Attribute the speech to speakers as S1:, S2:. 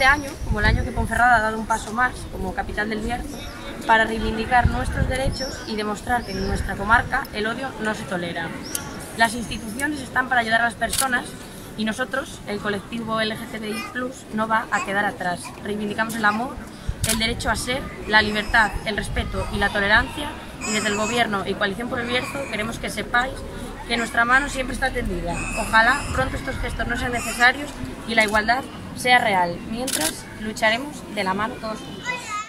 S1: este año, como el año que Ponferrada ha dado un paso más como capital del Bierzo, para reivindicar nuestros derechos y demostrar que en nuestra comarca el odio no se tolera. Las instituciones están para ayudar a las personas y nosotros, el colectivo LGTBI+, no va a quedar atrás. Reivindicamos el amor, el derecho a ser, la libertad, el respeto y la tolerancia y desde el Gobierno y Coalición por el Bierzo queremos que sepáis que nuestra mano siempre está tendida. Ojalá pronto estos gestos no sean necesarios y la igualdad sea real, mientras lucharemos de la mano todos juntos.